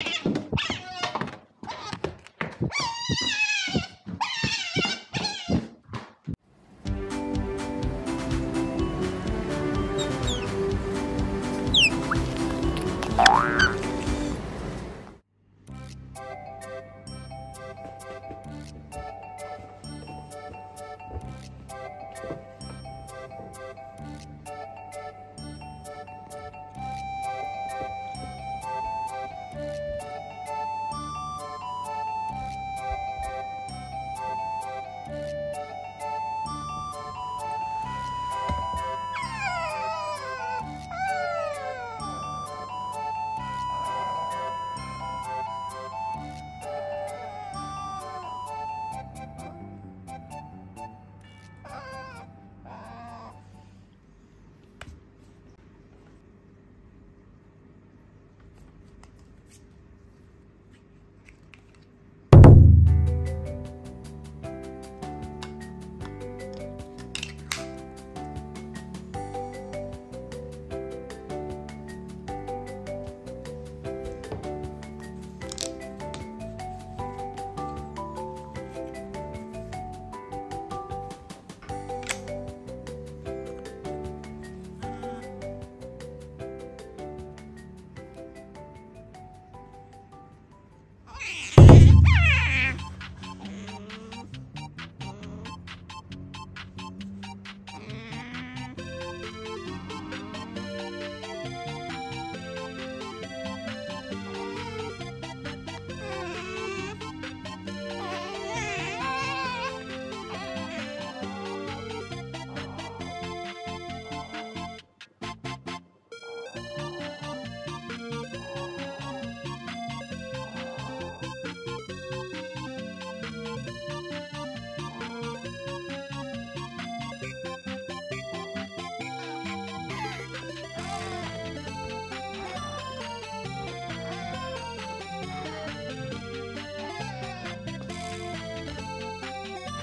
you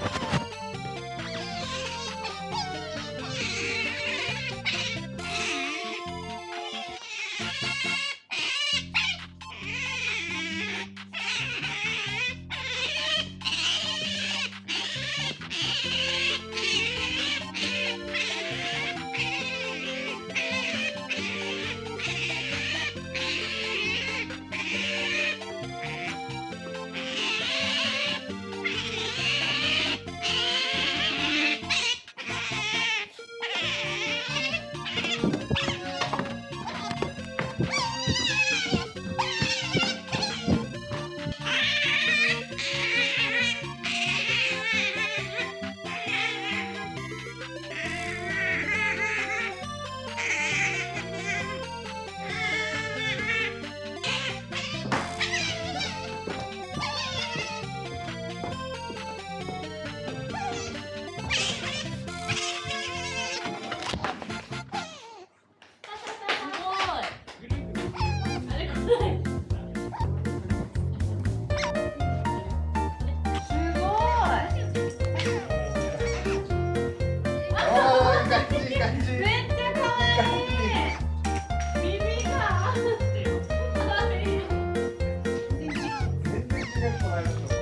Yeah! 帰る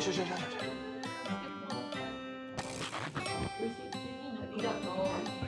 去去去去去。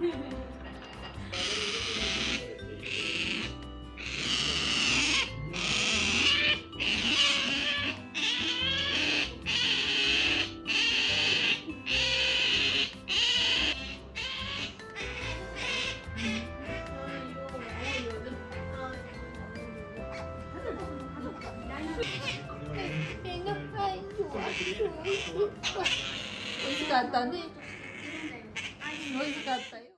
美味しかったね。美味しかったよ。